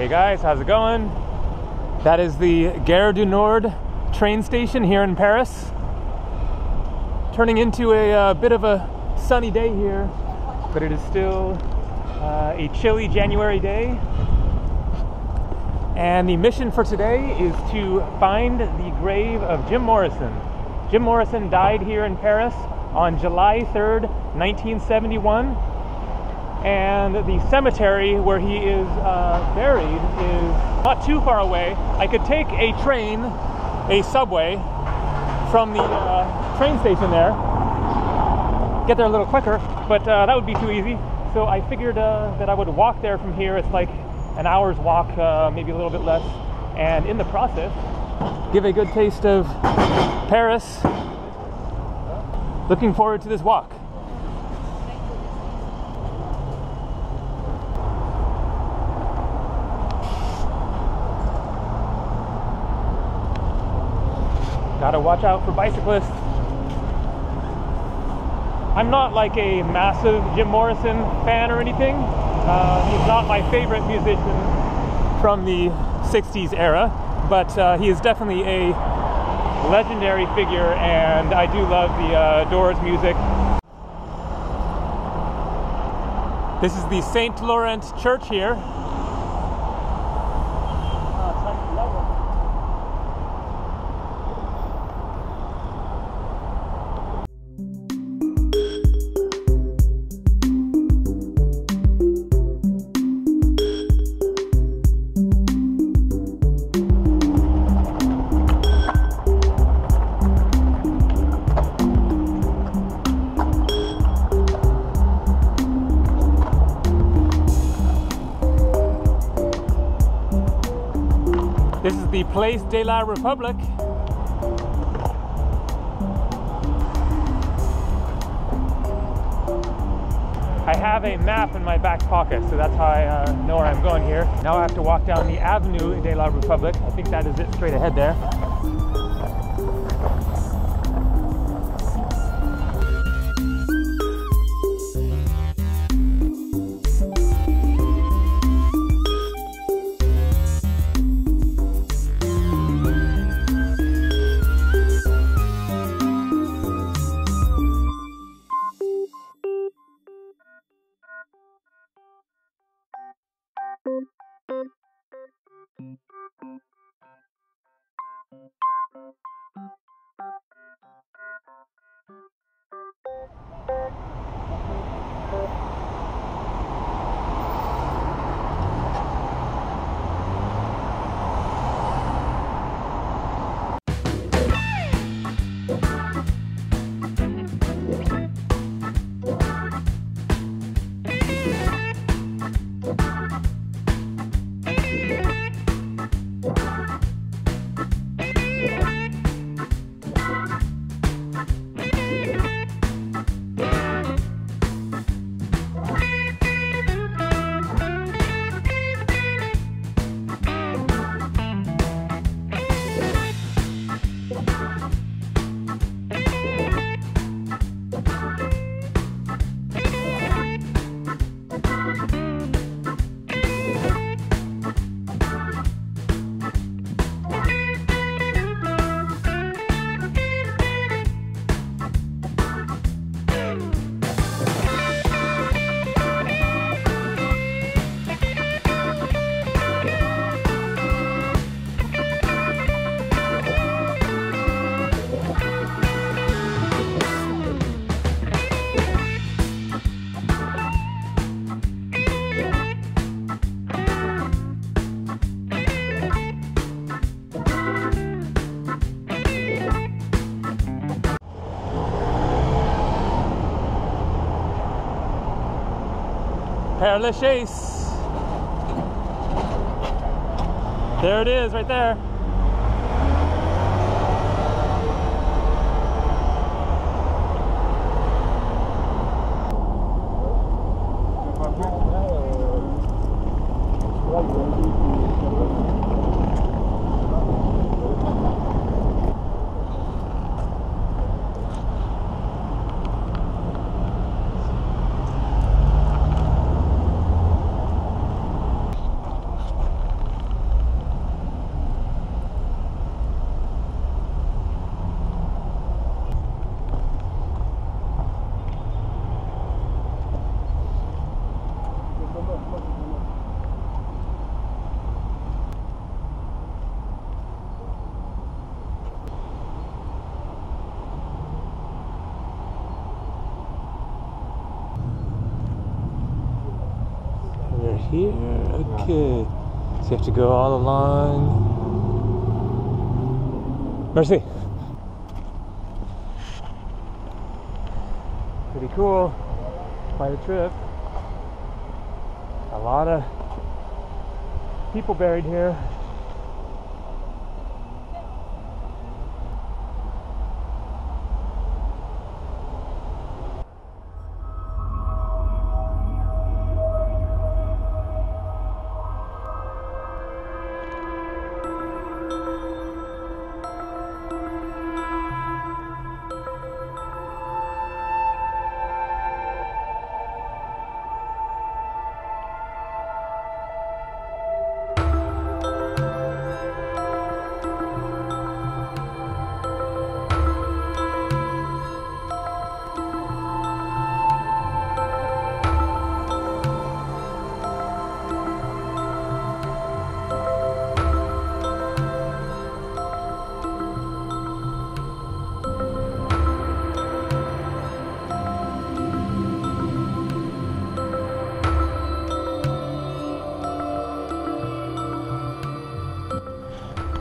Hey guys, how's it going? That is the Gare du Nord train station here in Paris. Turning into a, uh, bit of a sunny day here, but it is still uh, a chilly January day. And the mission for today is to find the grave of Jim Morrison. Jim Morrison died here in Paris on July 3rd, 1971 and the cemetery where he is uh, buried is not too far away. I could take a train, a subway, from the uh, train station there, get there a little quicker, but uh, that would be too easy. So I figured uh, that I would walk there from here. It's like an hour's walk, uh, maybe a little bit less, and in the process, give a good taste of Paris. Looking forward to this walk. Gotta watch out for bicyclists. I'm not like a massive Jim Morrison fan or anything. Uh, he's not my favorite musician from the 60s era, but uh, he is definitely a legendary figure, and I do love the uh, Doors music. This is the St. Laurent Church here. The Place de la Republique. I have a map in my back pocket, so that's how I uh, know where I'm going here. Now I have to walk down the Avenue de la Republique. I think that is it straight ahead there. Thank you. Père Lachaise. There it is, right there. Here. Okay. So you have to go all along. Mercy. Pretty cool. Quite a trip. A lot of people buried here.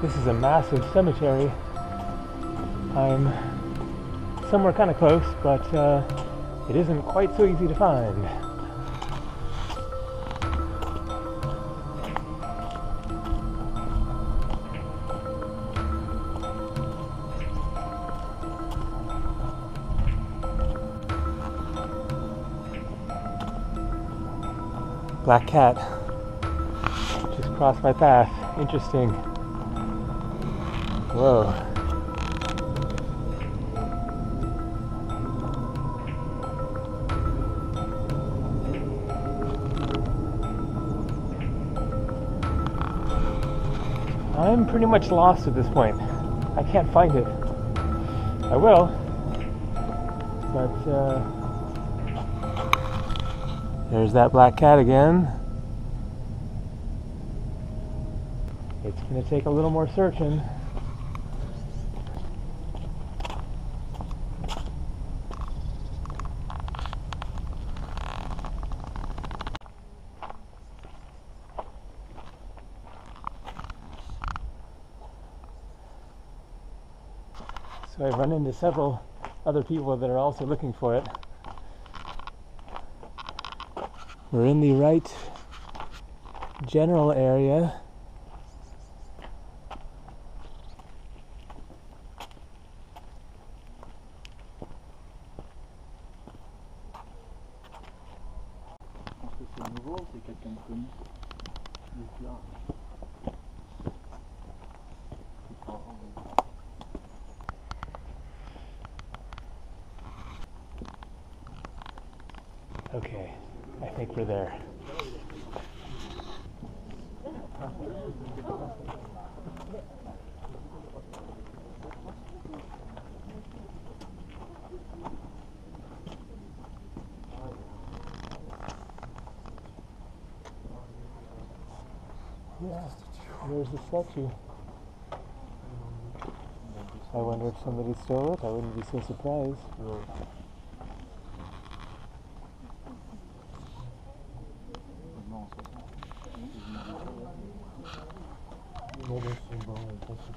This is a massive cemetery. I'm somewhere kind of close, but uh, it isn't quite so easy to find. Black cat just crossed my path. Interesting. Whoa. I'm pretty much lost at this point. I can't find it. I will, but uh, there's that black cat again. It's going to take a little more searching. So I've run into several other people that are also looking for it. We're in the right general area. Okay, I think we're there. Yeah, there's the statue. I wonder if somebody stole it. I wouldn't be so surprised.